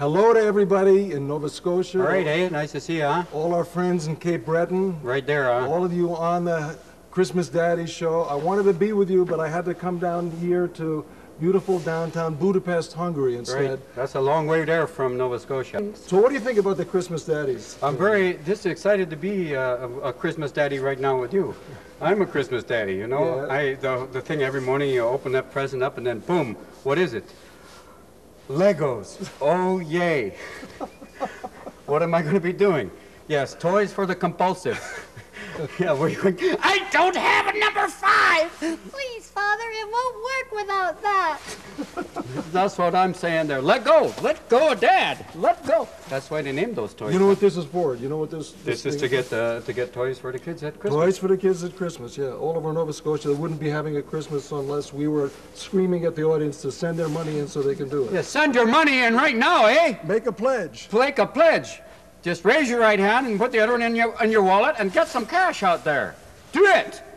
Hello to everybody in Nova Scotia. All right, eh? Nice to see you, huh? All our friends in Cape Breton. Right there, huh? All of you on the Christmas Daddy show. I wanted to be with you, but I had to come down here to beautiful downtown Budapest, Hungary instead. Right. That's a long way there from Nova Scotia. So what do you think about the Christmas Daddies? I'm very just excited to be uh, a, a Christmas daddy right now with you. I'm a Christmas daddy, you know. Yeah. I the, the thing every morning you open that present up and then boom, what is it? Legos. Oh yay! what am I going to be doing? Yes, toys for the compulsive. yeah, where you going? I don't have a number five. Please, Father, it won't work without that. That's what I'm saying there. Let go. Let go of Dad. Let go. That's why they named those toys. You know what this is for? You know what this this is thing to get uh, to get toys for the kids at Christmas. Toys for the kids at Christmas, yeah. All over Nova Scotia they wouldn't be having a Christmas unless we were screaming at the audience to send their money in so they can do it. Yeah, send your money in right now, eh? Make a pledge. Make a pledge. Just raise your right hand and put the other one in your in your wallet and get some cash out there. Do it.